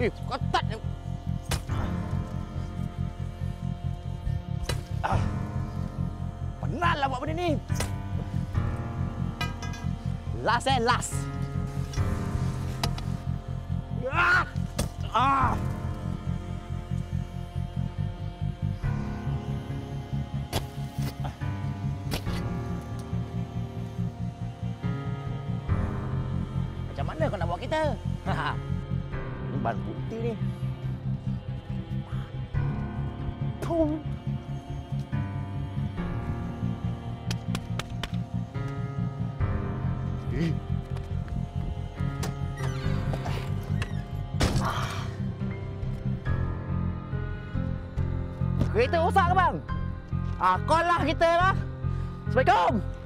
Eh, ketat. Ah. Penat lah buat benda ni. Last eh, last. Ah! Ah! Macam mana kau nak bawa kita? Ini ban putih ni. Eh. Kereta rosak ke bang? Ah, call lah kita lah. Assalamualaikum.